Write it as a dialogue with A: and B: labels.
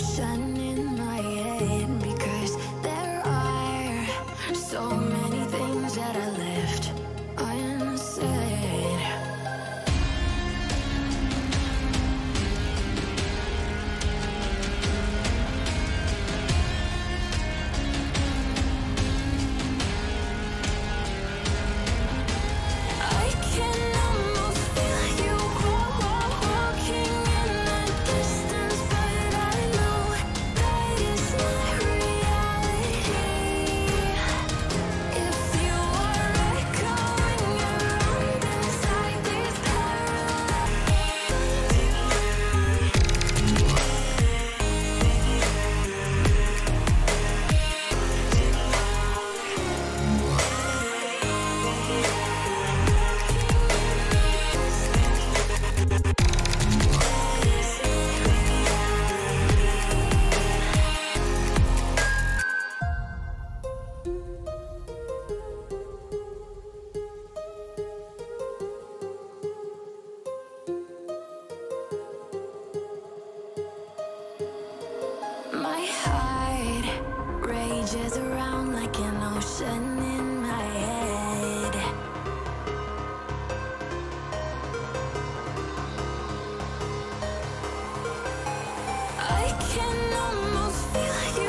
A: ocean. My heart rages around like an ocean in my head. I can almost feel